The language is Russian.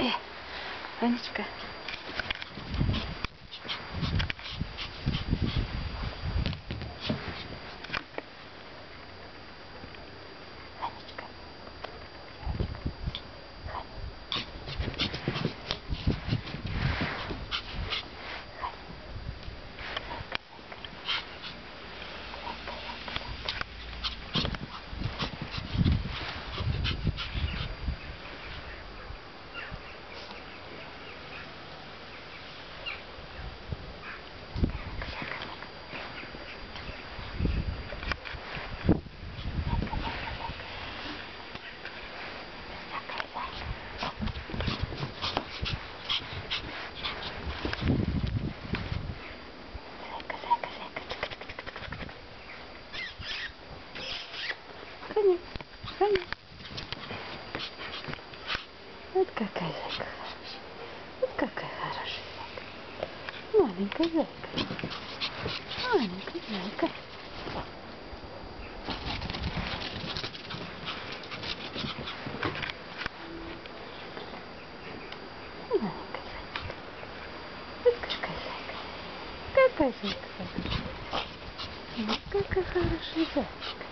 ええ。おにしか。Вот какая зайка хорошая. Вот какая хорошая зайка. Маленькая зайка. Маленькая зайка. Маленькая зайка. Вот какая зайка. Какая зайка. Вот какая хорошая зайка.